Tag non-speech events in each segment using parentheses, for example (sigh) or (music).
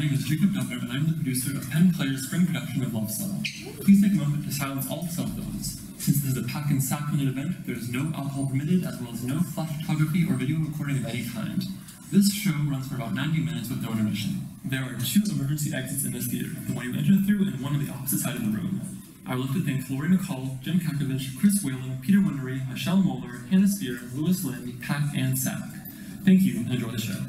My name is Jacob Dubner, and I'm the producer of Penn Player's spring production of Love Song. Please take a moment to silence all cell phones. Since this is a pack and sack minute event, there is no alcohol permitted, as well as no flash photography or video recording of any kind. This show runs for about 90 minutes with no intermission. There are two emergency exits in this theater, the one you enter through and one on the opposite side of the room. I would like to thank Lori McCall, Jim Kakovich, Chris Whalen, Peter Winnery, Michelle Moeller, Hannah Spear, Louis Lynn, Pack, and Sack. Thank you, and enjoy the show.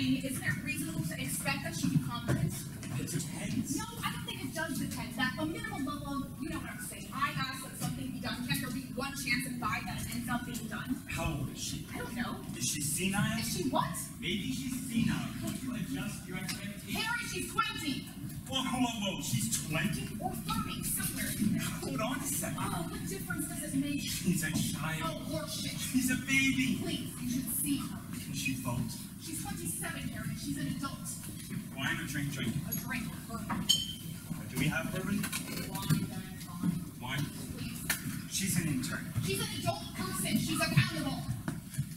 Saying, isn't it reasonable to expect that she be confident? It depends. No, I don't think it does depend. That a minimum level of, you know what I'm saying. I ask that something be done. Can't there be one chance in five that it ends up being done? How old is she? I don't know. Is she senile? Is she what? Maybe she's senile. Can't you adjust your expectations? Harry, she's 20 Whoa, whoa, whoa, she's 20? or 30, somewhere in there. Hold on a second. Oh, what difference does it make? She's a child. Oh, horseshit. She's a baby. Please, you should see her. Can she vote? She's 27, Harry. She's an adult. Wine or drink, drink? A drink, bourbon. Uh, Do we have bourbon? Wine, then fine. Wine? Please. She's an intern. She's an adult person. She's accountable.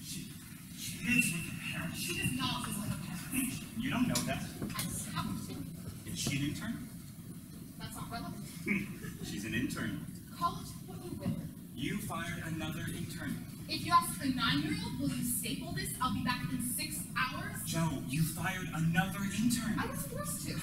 She, she lives with her parents. She does not visit her parents. You don't know that. I have to. Is she an intern? That's not relevant. (laughs) She's an intern. Call it what you will. You fired another intern. If you ask a nine-year-old, will you staple this? I'll be back in six hours. Joe, you fired another intern. I was forced to.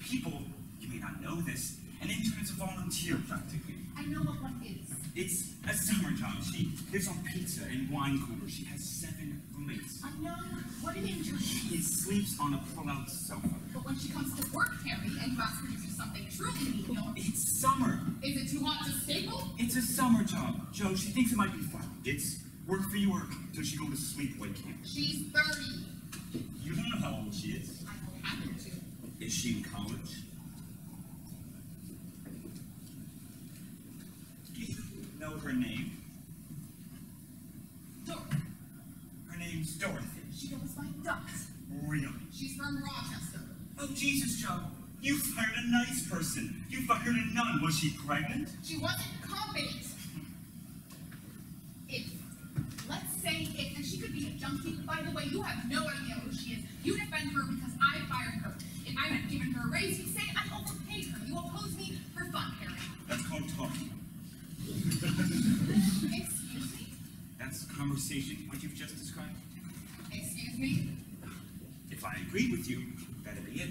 People, you may not know this, an intern is a volunteer practically. I know what one is. It's a summer job. She lives on pizza and wine coolers. She has seven roommates. I know what an intern is. She sleeps on a pull-out sofa. But when she comes to work, Harry, and you ask her to do something truly menial, It's summer. is it too hot to staple? It's a summer job. Joe, she thinks it might be fun. It's work for your work till she go to sleepaway camp. She's 30. You don't know how old she is. I happen to. Is she in college? Do you know her name? Dorothy. Her name's Dorothy. She goes by Dot. Really? She's from Rochester. Oh, Jesus, Joe. You fired a nice person. You fired a nun. Was she pregnant? She wasn't competent. If, let's say if, and she could be a junkie. By the way, you have no idea who she is. You defend her because I fired her. If I had given her a raise, you say I overpaid her. You oppose me for fun, Harry. That's called talking. Excuse me? That's conversation, what you've just described. Excuse me? If I agreed with you, that'd be it.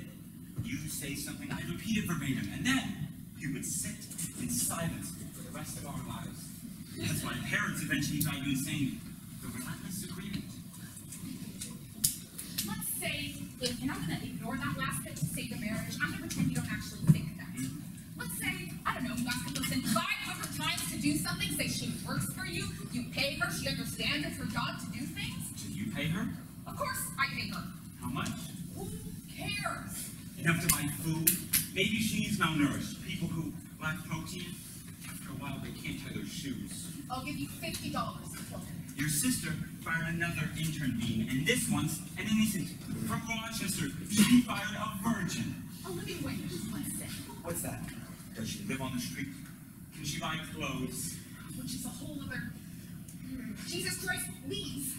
You say something, I repeat it verbatim, and then you would sit in silence for the rest of our lives. That's why parents eventually drive you insane. The relentless agreement. Let's say, if, and I'm gonna ignore that last bit to save the marriage, I'm gonna pretend you don't actually think that. Let's say, I don't know, you ask her to listen five hundred times to do something, say she works for you, you pay her, she understands it's her job to do things. Do you pay her? Of course, I pay her. How much? Who cares? Enough to buy food? Maybe she's malnourished. People who lack protein, after a while they can't tie their shoes. I'll give you fifty dollars to kill him. Your sister fired another intern bean, and this one's an innocent from Rochester. She fired a virgin. A living wage, let's say, What's that? Does she live on the street? Can she buy clothes? which is a whole other. Hmm, Jesus Christ, please.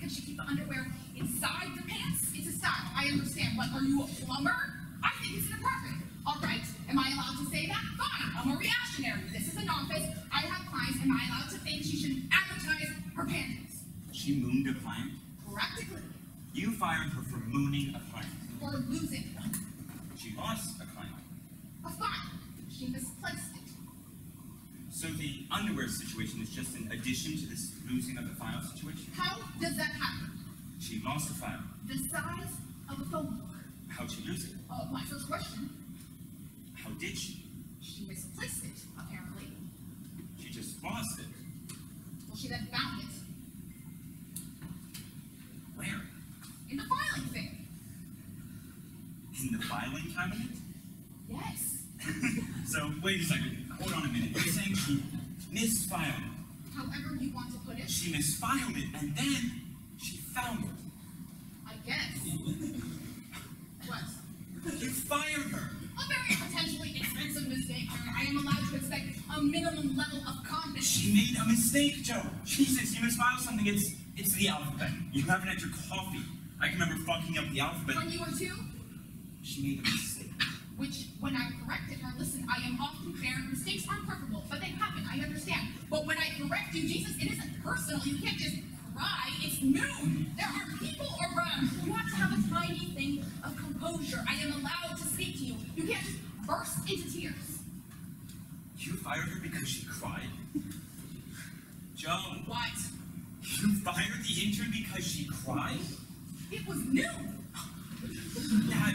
Can she keep the underwear inside the pants? It's a style. I understand. But are you a plumber? I think it's inappropriate. All right. Am I allowed to say that? Fine. I'm a reactionary. This is an office. I have clients. Am I allowed to think she should advertise her panties? She mooned a client. Practically. You fired her for mooning a client. Or losing one. She lost a client. A fine. She misplaced it. So the underwear situation is to this losing of the file situation? How does that happen? She lost the file. The size of a phone book. How'd she lose it? Uh, my first question. How did she? She misplaced it, apparently. She just lost it. Well, she then found it Where? in the filing thing. In the filing cabinet? Yes. (laughs) So, wait a second. Hold on a minute. You're saying she misfiled it. However you want to put it, She misfiled it, and then she found it. I guess. (laughs) What? You fired her. A very potentially expensive mistake. Harry. I am allowed to expect a minimum level of confidence. She made a mistake, Joe. Jesus, you misfiled something. It's it's the alphabet. You haven't had your coffee. I can remember fucking up the alphabet. When you were two, She made a mistake. Which when I corrected her, listen, I am often fair. Mistakes aren't perfect, but they happen. I understand. But when I correct you, Jesus, it isn't personal. You can't just cry. It's noon. There are people around. You have to have a tiny thing of composure. I am allowed to speak to you. You can't just burst into tears. You fired her because she cried? Joe, What? you fired the intern because she cried? It was noon. That,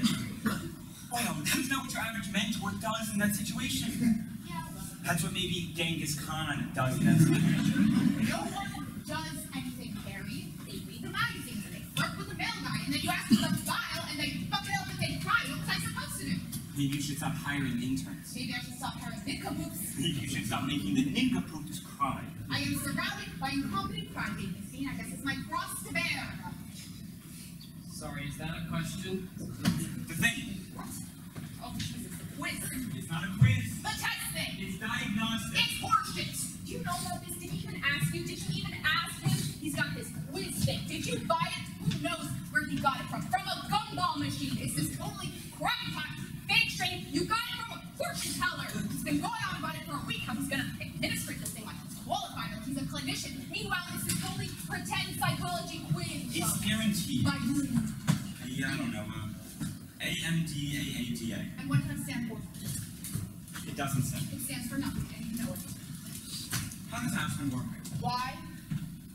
well, that's not what your average mentor does in that situation. Yeah, That's what maybe Genghis Khan does in that situation. no one does anything, Harry. They read the magazines and they flirt with the mail guy, and then you ask them to file, and they fuck it up and they cry. What was I supposed to do? Maybe you should stop hiring interns. Maybe I should stop hiring nincompoops. Maybe you should stop making the nincompoops cry. I am surrounded by incompetent crybabies. See, I guess it's my cross to bear. Sorry, is that a question? The thing, quiz. it's not a quiz. The test thing. It's diagnostic. It's horseshit. Do you know about this? Did he even ask you? Did you even ask him? He's got this quiz thing. Did you buy it? Who knows where he got it from? From a gumball machine. It's this totally crackpot, fake strain. You got it from a fortune teller. He's been going on about it for a week. How he's gonna administer this thing like he's qualified he's a clinician. Meanwhile, it's this totally pretend psychology quiz. It's guaranteed. A-M-D-A-A-D-A. And what does that stand for? It doesn't say. It stands for nothing, and you know it. How does aspirin work? Why?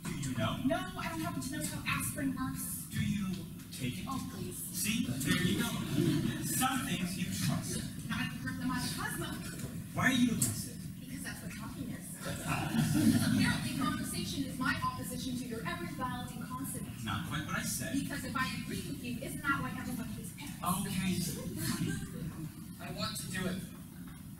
Do you know? No, I don't happen to know how aspirin works. Do you take it? Oh, please. See, there you go. Some things you trust. Not if you rip them out of Cosmo. Why are you against it? Because that's what talking is. Apparently, conversation is my opposition to your every vowel and consonant. Not quite what I said. Because if I agree with you, isn't that why everyone? Okay. I want to do it.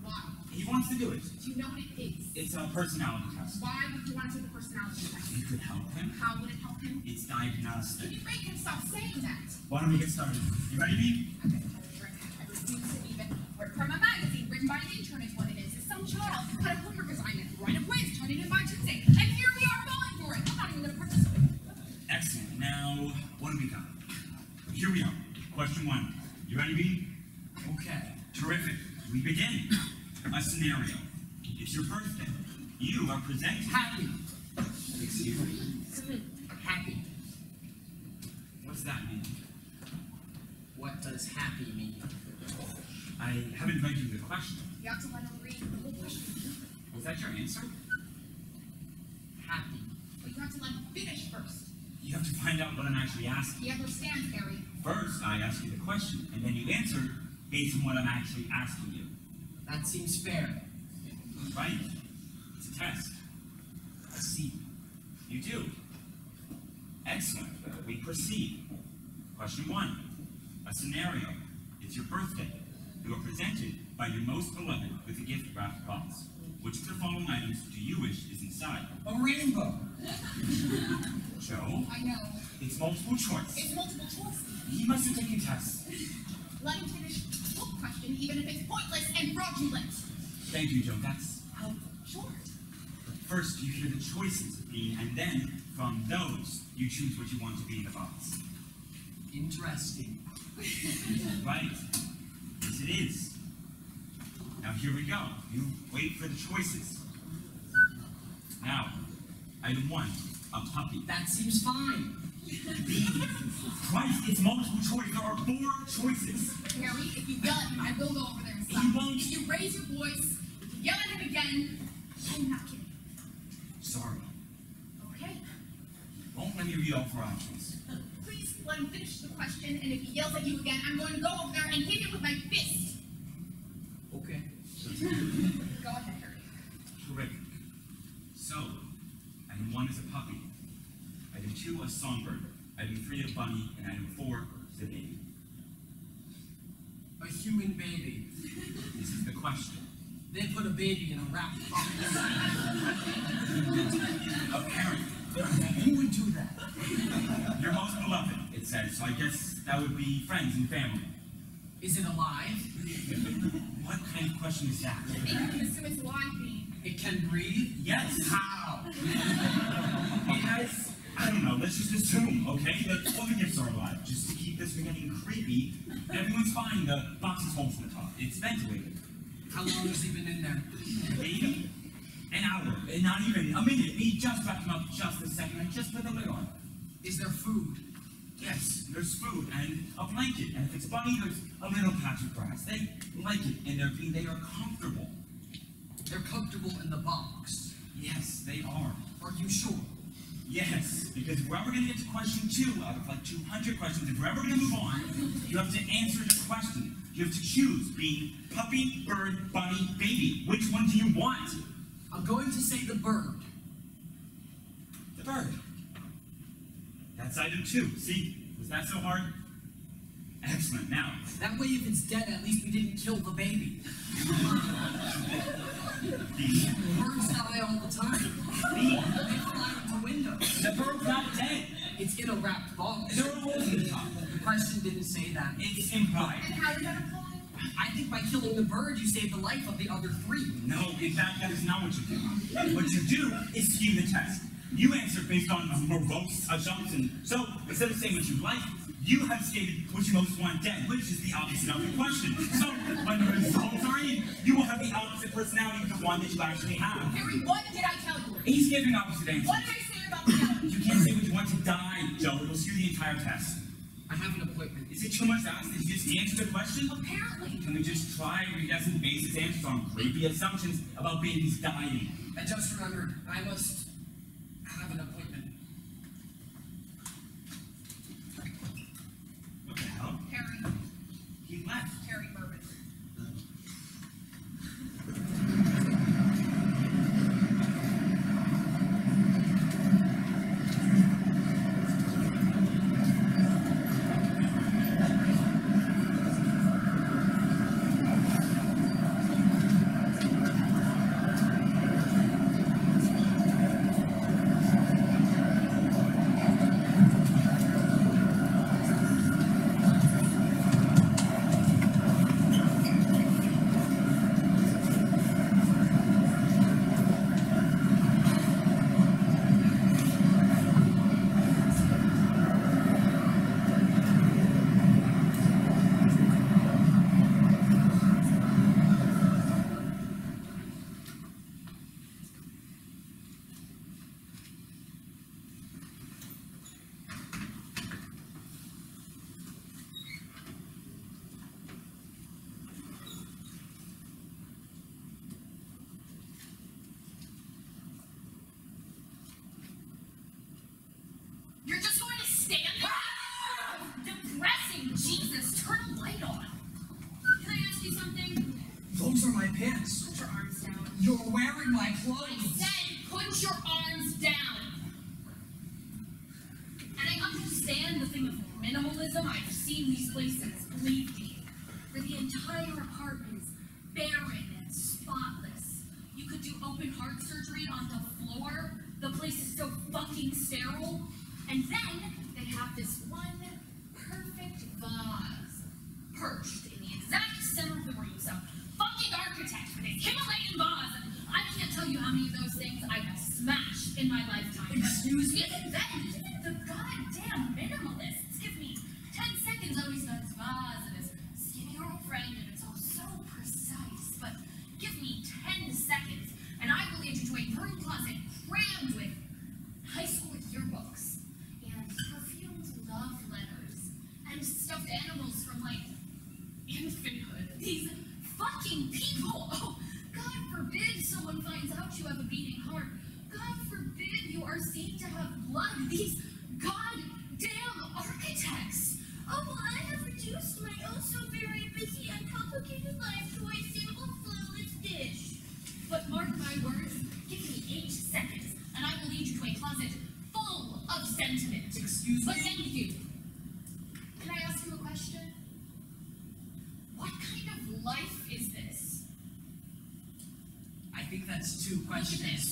Why? He wants to do it. Do you know what it is? It's a personality test. Why would you want to take the personality test? It could help him. How would it help him? It's Can diagnostic. you make him stop saying that? Why don't we get started? You ready, B? I'm gonna have a drink. I refuse to even work from a magazine written by an intern is what it is. It's some child put a homework assignment, write a quiz, turn it in by Tuesday, and here we are falling for it. I'm not even gonna participate. Excellent. Now, what do we got? Here we are. Question one. You ready, Beane? Okay. Terrific. We begin. A scenario. It's your birthday. You are presented. Happy. Excuse me. Happy. What does that mean? What does happy mean? I haven't read you the question. You have to let him read the whole question. Was that your answer? Happy. But you have to let him finish first. You have to find out what I'm actually asking. He understands, Harry. First, I ask you the question, and then you answer based on what I'm actually asking you. That seems fair. Right? It's a test. I see. You do. Excellent. We proceed. Question one. A scenario. It's your birthday. You are presented by your most beloved with a gift wrapped box. Which of the following items do you wish is inside? A rainbow. (laughs) Joe, I know. it's multiple choice. It's multiple choice. He must have taken tests. Let him finish the whole question, even if it's pointless and fraudulent. Thank you, Joe. That's helpful. Sure. But first, you hear the choices of being, and then from those, you choose what you want to be in the box. Interesting. (laughs) Right? Yes, it is. Now here we go. You wait for the choices. Now, item one, a puppy. That seems fine. Christ, it's multiple choice. There are four choices. Harry, if you yell at him, I will go over there and stop. He won't. If you raise your voice, if you yell at him again, I'm not kidding. Sorry. Okay? Won't let me read all four options. Please let him finish the question, and if he yells at you again, I'm going to go over there and hit him with my fist. Okay. (laughs) Go ahead, Harry. Terrific. So, and one is a puppy. Item two, a songbird. Item three, a bunny. And item four is a baby. A human baby. This is the question. They put a baby in a wrapped box. A parent. Who would do that? Your most beloved, it says. So I guess that would be friends and family. Is it alive? What kind of question is that? Maybe you can assume it's live. It can breathe? Yes. How? It has, I don't know, let's just assume, okay, that all the gifts are alive. Just to keep this from getting creepy, everyone's fine. The box is holes in the top. It's ventilated. How long has he been in there? Maybe an hour, and not even a minute. We just wrapped him up just a second. I just put the lid on. Is there food? Yes, there's food and a blanket, and if it's bunny, there's a little patch of grass. They like it, and they're being, they are comfortable. They're comfortable in the box. Yes, they are. Are you sure? Yes, because if we're ever going to get to question two out of like 200 questions, if we're ever going to move on, you have to answer the question. You have to choose being puppy, bird, bunny, baby. Which one do you want? I'm going to say the bird. The bird. That's item two. See, was that so hard? Excellent. Now, That way, if it's dead, at least we didn't kill the baby. the, Birds die all the time. The bird's not dead. It's in a wrapped box. There are holes in the top. The question didn't say that. It's implied. And how did that apply? I think by killing the bird, you save the life of the other three. No, in fact, that is not what you do. What you do is skew the test. You answer based on morose assumption. So instead of saying what you like, you have stated what you most want dead, which is the opposite of the question. So when the results are in, you will have the opposite personality of the one that you actually have. Harry, what did I tell you? He's giving opposite answers. What did I say about the yelling? You can't say what you want to die, Joe. It'll skew the entire test. I have an appointment. Is it too much to ask that you just answer the question? Apparently. Can we just try and he doesn't base his answers on creepy assumptions about babies dying? I just remembered. I must have an appointment. open heart surgery on the floor. The place is so fucking sterile. And then they have this one perfect vase perched in the exact center of the room. Some fucking architect with his Himalayan vase. I can't tell you how many of those things I have smashed in my lifetime. Excuse me? to question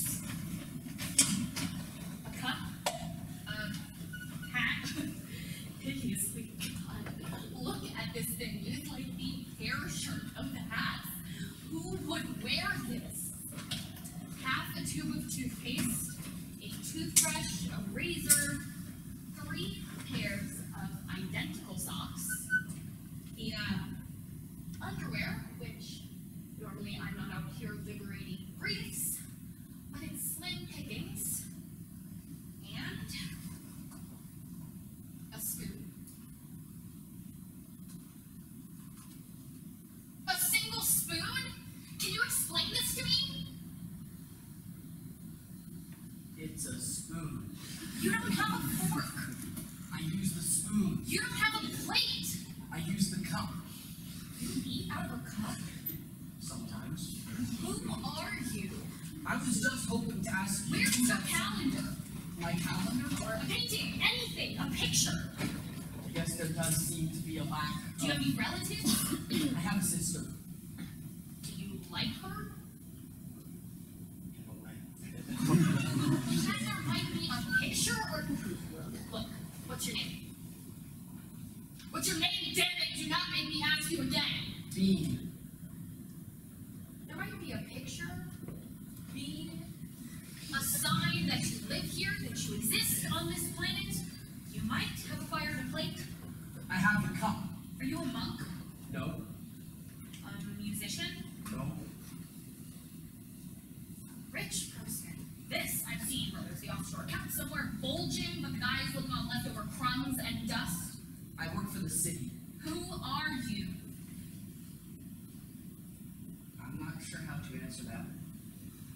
not sure how to answer that.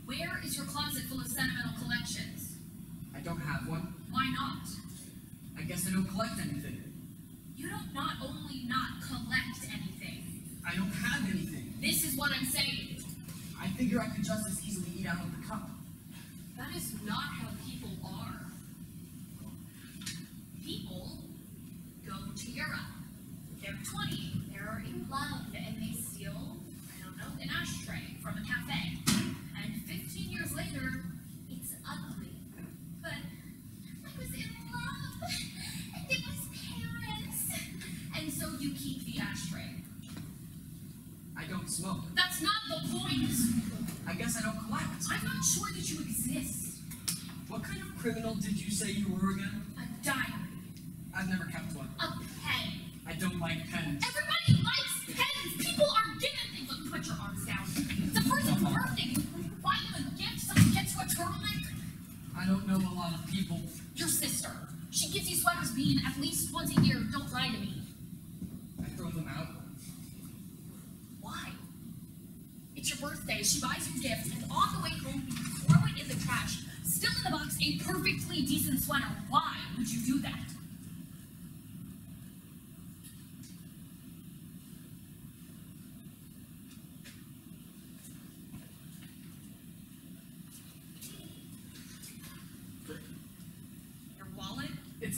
Where is your closet full of sentimental collections? I don't have one. Why not? I guess I don't collect anything. You don't not only not collect anything. I don't have anything. This is what I'm saying. I figure I could just as easily eat out of the cup. That is not how did you say you were again?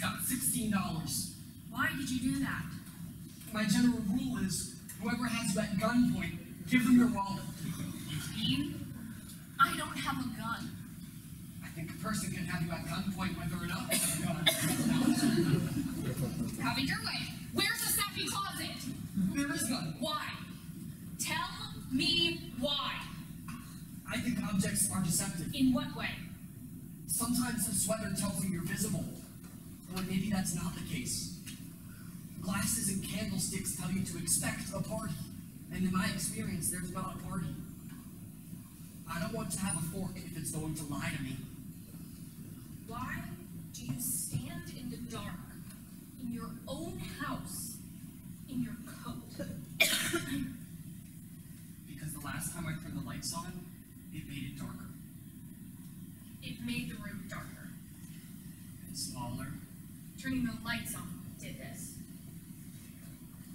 got $16. Why did you do that? My general rule is whoever has you at gunpoint, give them your wallet. Dean, I don't have a gun. I think a person can have you at gunpoint whether or not they have a gun. have it your way. Where's the sappy closet? There is none. Why? Tell me why. I think objects are deceptive. In what way? Sometimes a sweater tells you you're visible or maybe that's not the case. Glasses and candlesticks tell you to expect a party, and in my experience, there's not a party. I don't want to have a fork if it's going to lie to me. Why do you stand in the dark in your own house in your coat? (coughs) Because the last time I turned the lights on, it made it darker It made the room darker. and smaller. Turning the lights on did this.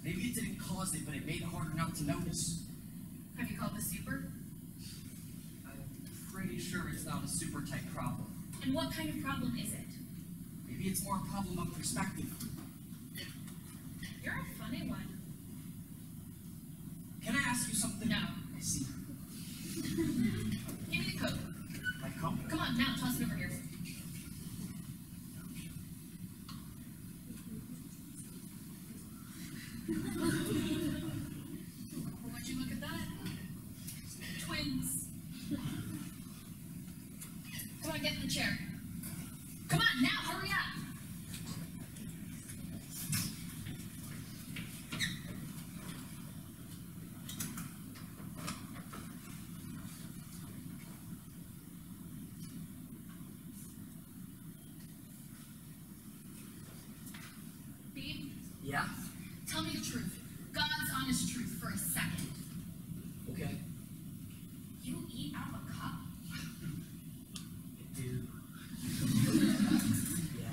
Maybe it didn't cause it, but it made it harder not to notice. Have you called the super? I'm pretty sure it's not a super type problem. And what kind of problem is it? Maybe it's more a problem of perspective. You're a funny one. Can I ask you something? No. I see. (laughs) Give me the coat. My coat? Come on, now toss it over here. Would you look at that? Twins. Come on, get in the chair. Come on, now, hurry up. Beane, Yeah? tell me the truth. God's honest truth for a second. Okay. You eat out of a cup? Dude. yeah.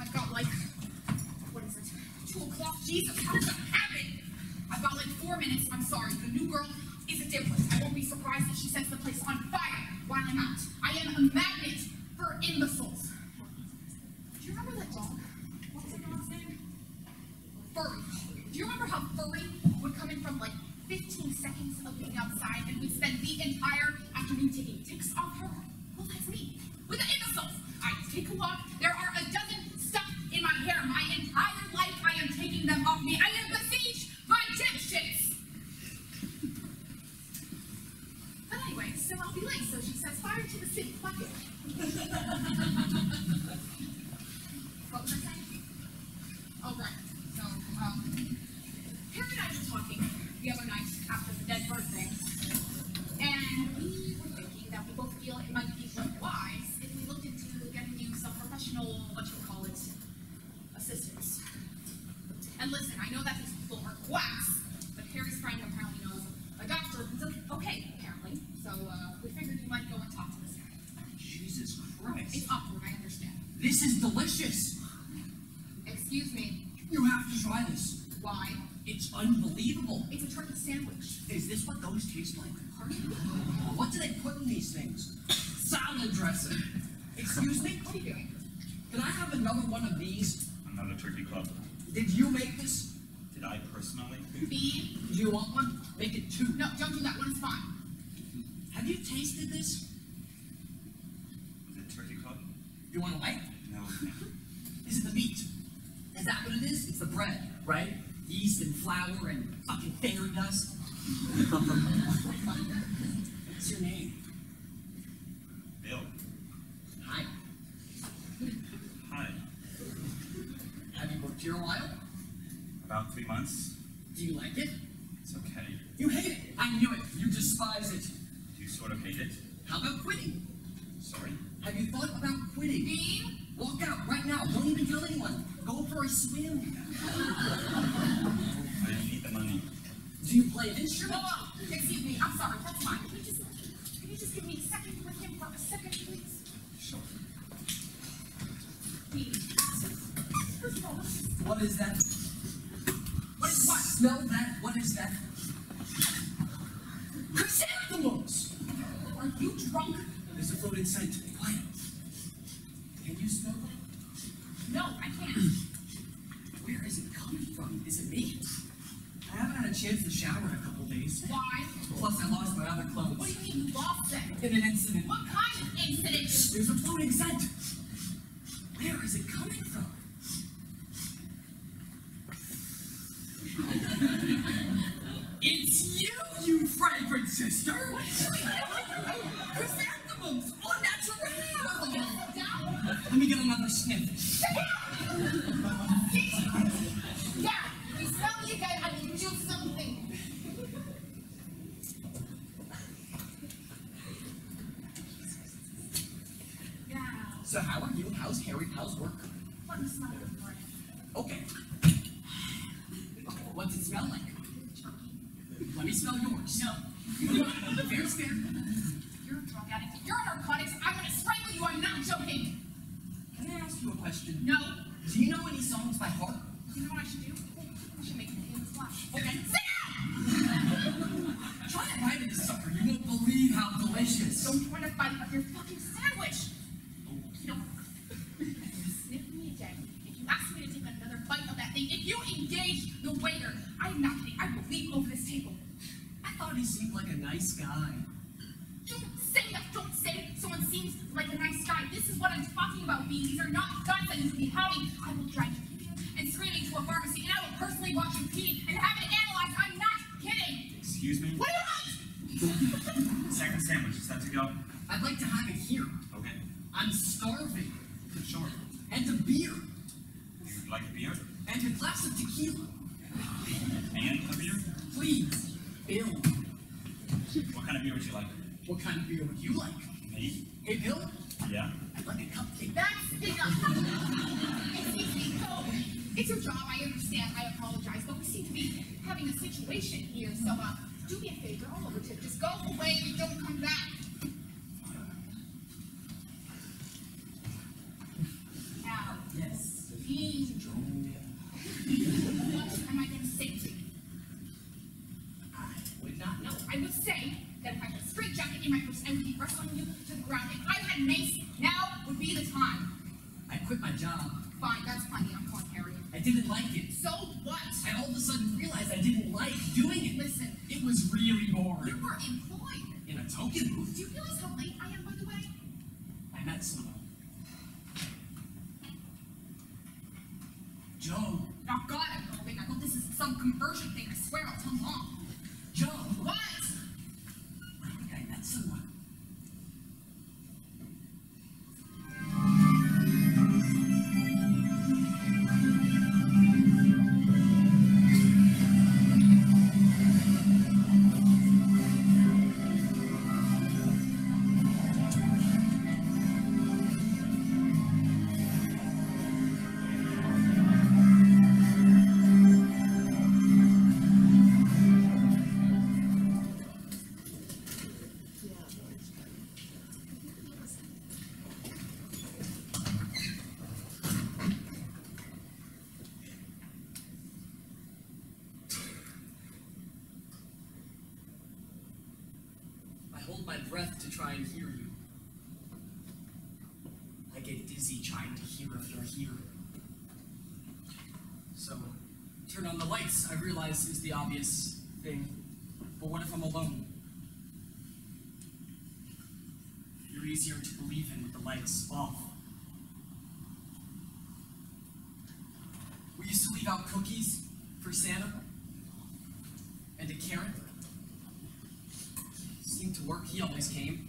I've got like, what is it? Two o'clock? Jesus, how does that happen? I've got like four minutes. I'm sorry. The new girl is a dimple. I won't be surprised if she sets the place on fire while I'm out. I am a magnet for imbeciles. Do you remember that dog? What was that dog's name? Furry. Do you remember how Furry would come in from like 15 seconds of being outside and would spend the entire afternoon taking ticks off her? Well, that's me. With the imbeciles. I take a walk. There are a dozen stuck in my hair. My entire life I am taking them off me. I am besieged by dipshits. But anyway, so I'll be late, so she sets fire to the city. Fuck it. what was I saying? Oh, right. So, um, Harry and I were talking the other night after the dead birthday, and we were thinking that we both feel it might be wise if we looked into getting you some professional, what you call it, assistance. And listen, I know that these people are quacks, but Harry's friend apparently knows a doctor who's okay, apparently. So uh, we figured you might go and talk to this guy. Jesus Christ. It's awkward, I understand. This is delicious. Excuse me, You have to try this. why? It's unbelievable. It's a turkey sandwich. Is this what taste like? What do they put in these things? Salad dressing. Excuse me? What are you doing? Can I have another one of these? I'm not a turkey club. Did you make this? Did I personally? Beane? Do you want one? Make it two. No, don't do that. One is fine. Have you tasted this? Was it turkey club? You want a light? No. (laughs) Is it the meat? Is that what it is? It's the bread, right? Yeast and flour and fucking fairy dust. (laughs) What's your name? anxiety So how are you? How's Harry? How's work? On the Okay. What what's it smell like? Let me smell yours. No. Fair's (laughs) fair. You're a drug addict. You're a narcotics try and hear you. I get dizzy trying to hear if you're here. So, turn on the lights, I realize is the obvious thing. But what if I'm alone? You're easier to believe in with the lights off. We used to leave out cookies for Santa and a carrot to work, he always came.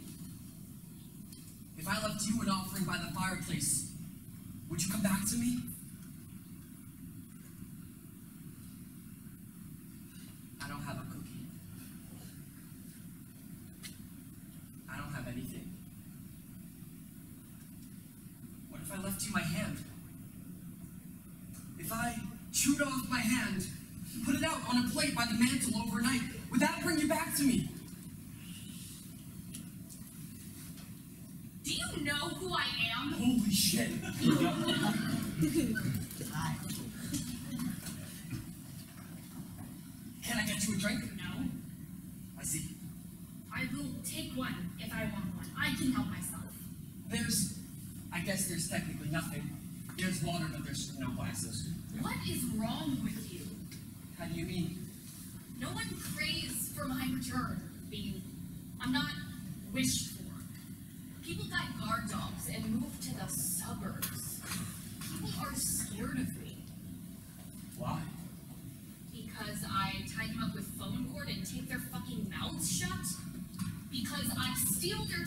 If I left you an offering by the fireplace, would you come back to me? I don't have a cookie. I don't have anything. What if I left you my hand? If I chewed off my hand, put it out on a plate by the mantel overnight, would that bring you back to me?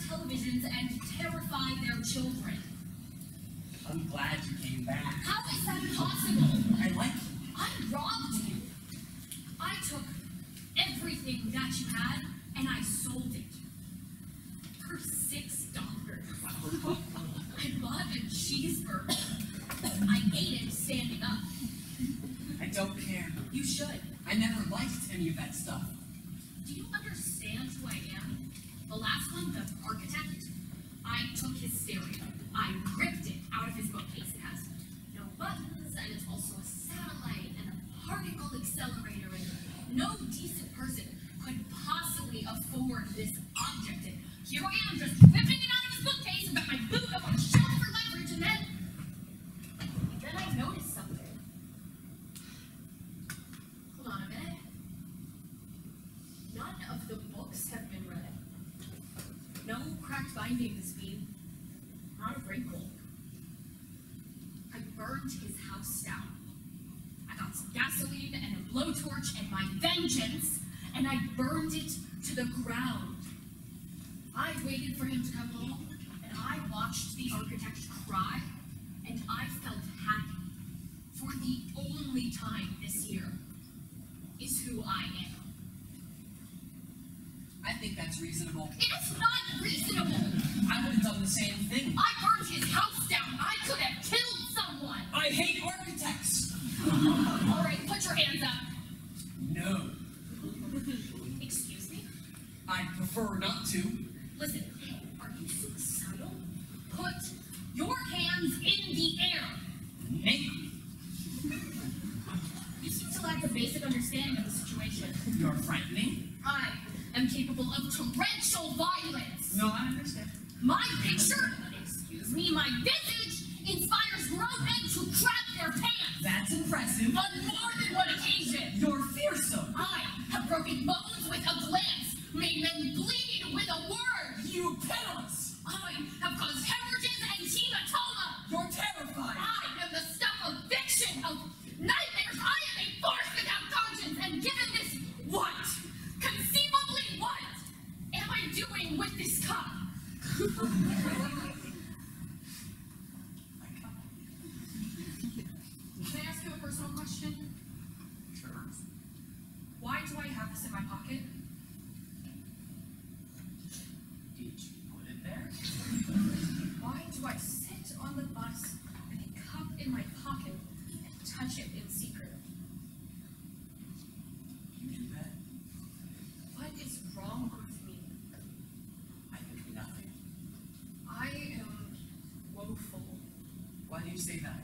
televisions and terrify their children. I'm glad you came back. How is that possible? I like you. I robbed you. I took everything that you had and I sold it. watched the you say that?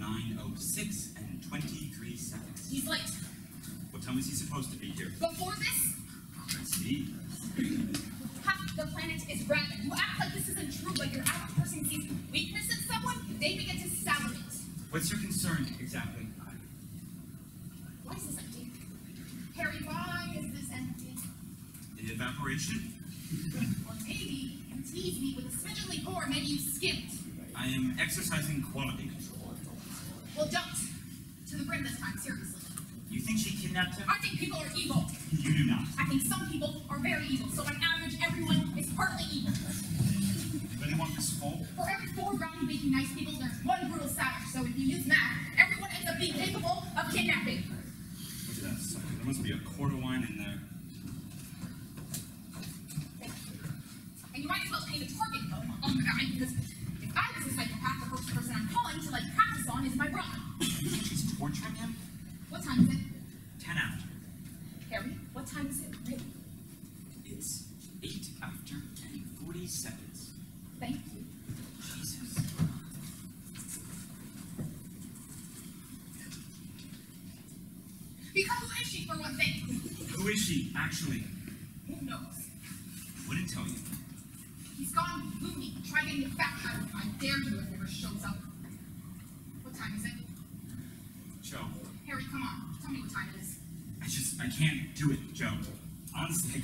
9.06 and 23 seconds. He's late. What time is he supposed to be here? Before this? Let's see. Half the planet is red. You act like this isn't true, but your average person sees weakness in someone, they begin to celebrate. What's your concern, exactly? Why is this empty? Harry, why is this empty? The evaporation? or maybe you teased me with a smidgenly pour and then you skipped. I am exercising quality well, don't. To the brim this time, seriously. You think she kidnapped him? I think people are evil. You do not. I think some people are very evil, so on average, everyone is partly evil.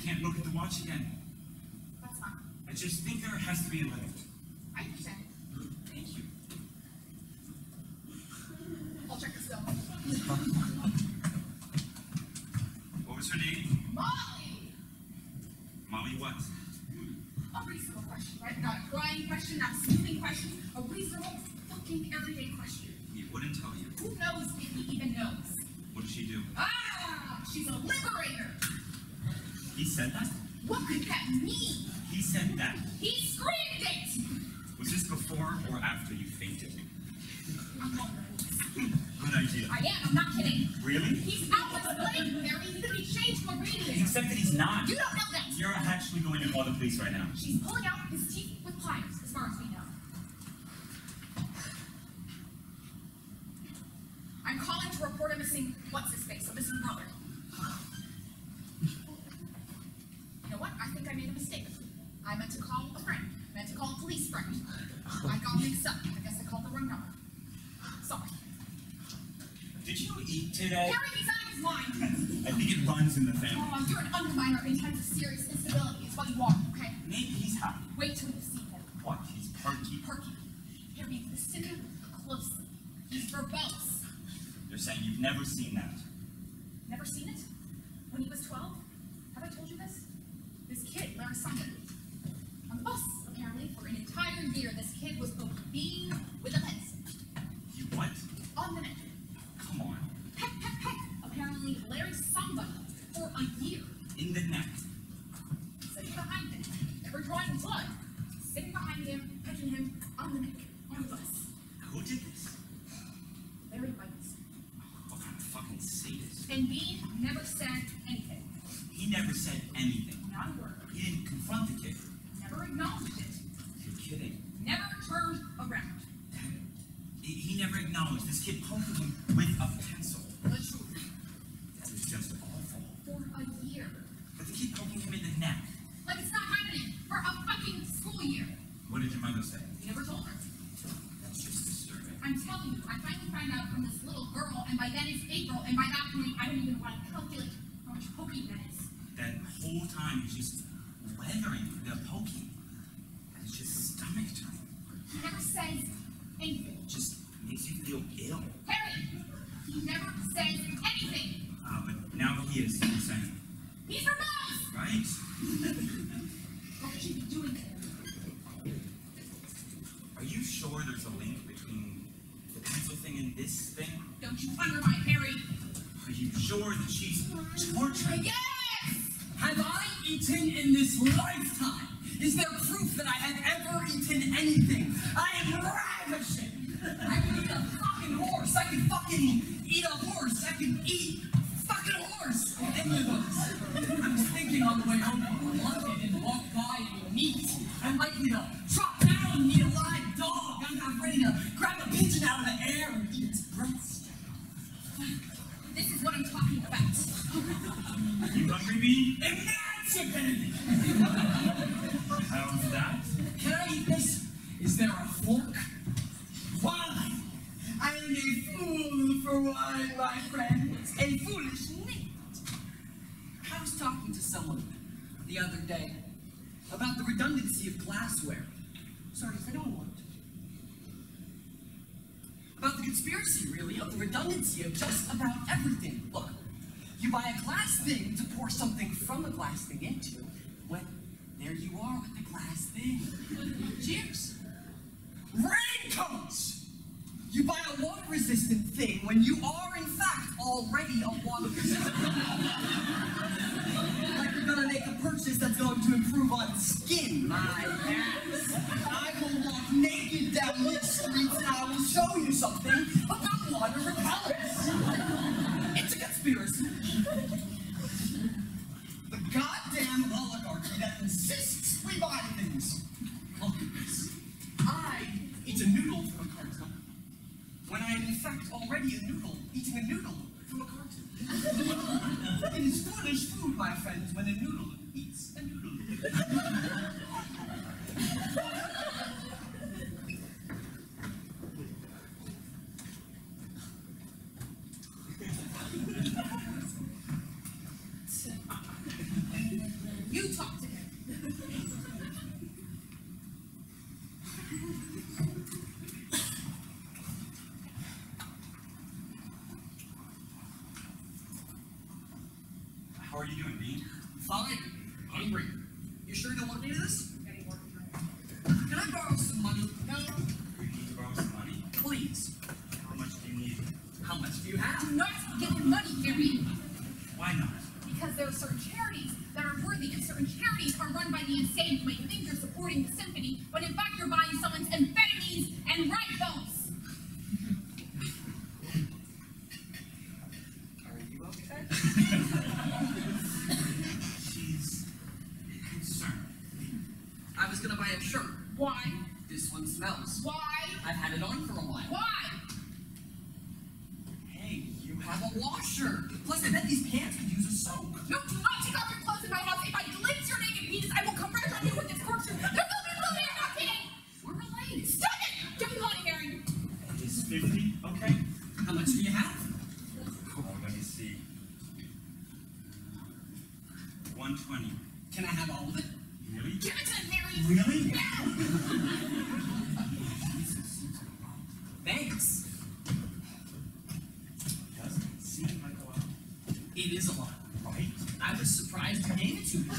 can't look at the watch again. That's fine. I just think there has to be a limit. I understand. you know. I think it runs in the family. time is just weathering the pokey. And it's just stomach time. He never says anything. Just makes you feel ill. Harry! He never says anything. Ah, uh, but now he is saying. He's rebelling! I was thinking on the way home, lucky didn't walk by any meat. I'm likely to try is a lot. Right? I was surprised you gave it to me. I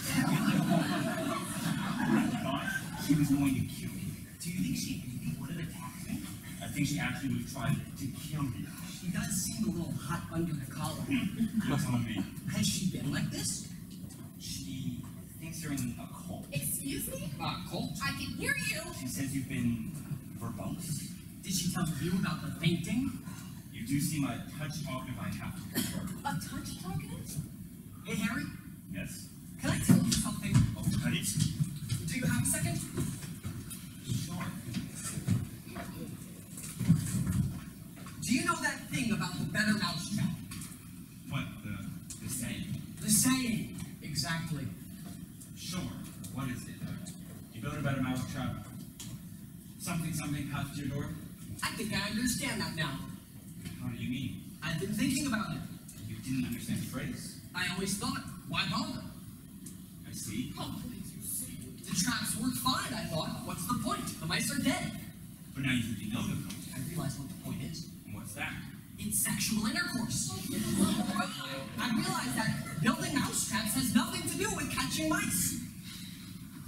thought she was going to kill me. Do you think she maybe would have attacked me? I think she actually would have tried to kill me. She does seem a little hot under the collar. You're telling me. Has she been like this? She thinks you're in a cult. Excuse me? Uh, Colt? I can hear you. She says you've been verbose. Did she tell you about the fainting? Do you do seem a touch talkative, I have to. A touch talkative? Hey, Harry, Yes? can I tell you something? Okay. Do you have a second? Sure. Do you know that thing about the better mousetrap? What, the, the saying? The saying. Exactly. Sure. What is it? Uh, you build a better mousetrap. Something, something passed your door? I think I understand that now. How do you mean? I've been thinking about it. You didn't understand the phrase. I always thought, why bother? I see. Oh, please, you see. The traps work fine, I thought. What's the point? The mice are dead. But now you think you know the point. I realize what the point is. And what's that? It's sexual intercourse. I realize that building mouse traps has nothing to do with catching mice.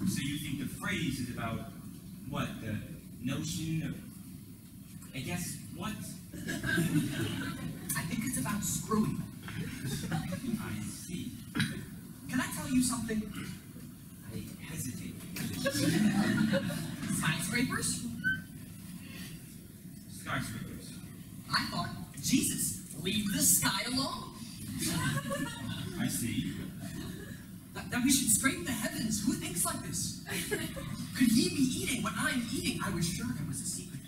So you think the phrase is about what? The notion of I guess what? (laughs) I think it's about screwing. I see. Can I tell you something? I hesitate. Skyscrapers? Skyscrapers. I thought, Jesus, leave the sky alone. I see. That, that we should scrape the heavens. Who thinks like this? Could he be eating what I'm eating? I was sure there was a secret.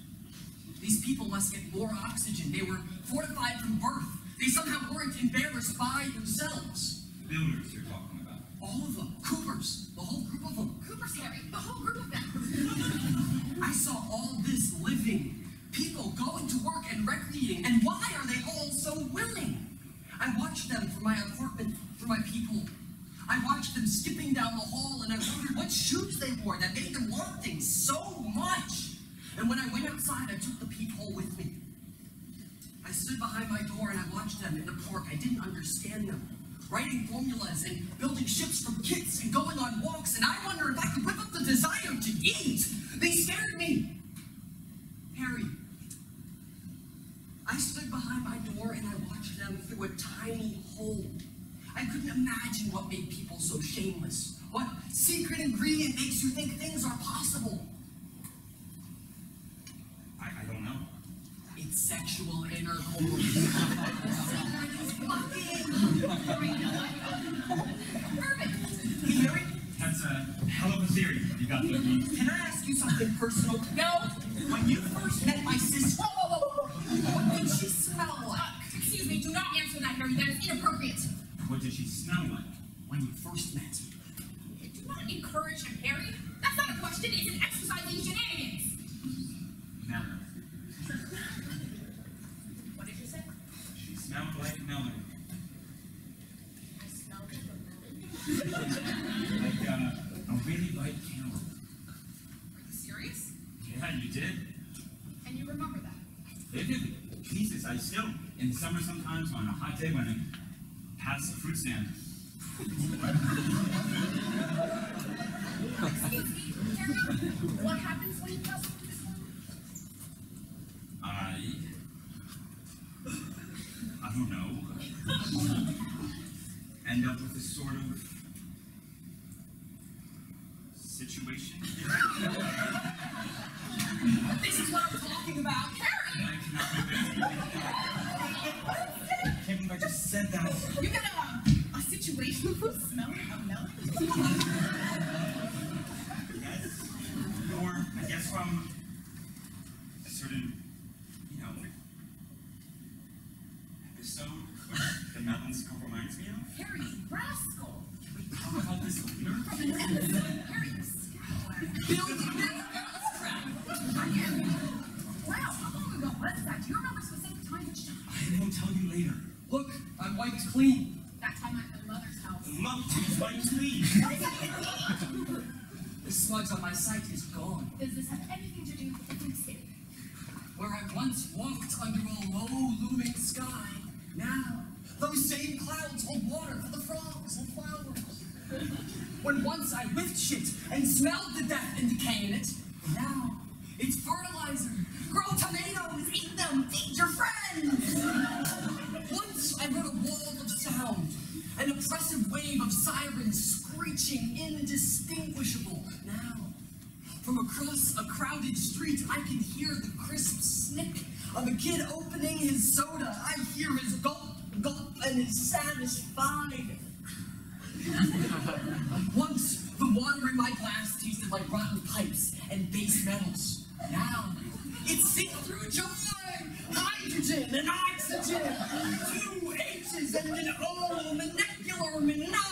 These people must get more oxygen. They were fortified from birth. They somehow weren't embarrassed by themselves. Builders you're talking. All of them. Coopers. The whole group of them. Cooper's Harry. The whole group of them. (laughs) I saw all this living, people going to work and recreating, and why are they all so willing? I watched them from my apartment, for my people. I watched them skipping down the hall, and I wondered what shoes they wore that made them want things so much. And when I went outside, I took the peephole with me. I stood behind my door and I watched them in the park. I didn't understand them. Writing formulas and building ships from kits and going on walks, and I wonder if I could whip up the desire to eat. They scared me. Harry, I stood behind my door and I watched them through a tiny hole. I couldn't imagine what made people so shameless. What secret ingredient makes you think things are possible? I, I don't know. It's sexual intercourse. (laughs) Perfect. Hey, Harry, That's a hell of a theory you got there. can I ask you something personal? No. When you first met my sister, Whoa, whoa, whoa, whoa. what did she smell like? Uh, excuse me, do not answer that, Harry. That is inappropriate. What did she smell like? When you first met. Do not encourage him, Harry. That's not a question. It's an exercise in shenanigans. Melon. What did you say? She smelled like melon. I smelled it from melon. Like uh, a really ripe cantaloupe. Are you serious? Yeah, you did. And you remember that? Vividly. Jesus, I still, in the summer sometimes on a hot day when I pass the fruit stand. Is gone. Does this have anything to do with the mistake? Where I once walked under a low looming sky, now those same clouds hold water for the frogs and flowers. When once I whiffed shit and smelled the death and decay in it, now it's fertilizer. Grow tomatoes, eat them, feed your friends. Once I heard a wall of sound, an oppressive wave of sirens screeching indistinguishable. Now from across a crowded street, I can hear the crisp snick of a kid opening his soda. I hear his gulp, gulp, and is satisfied. (laughs) Once, the water in my glass tasted like rotten pipes and base metals. Now, it's see-through joy, hydrogen and oxygen, two H's and an O, molecular menage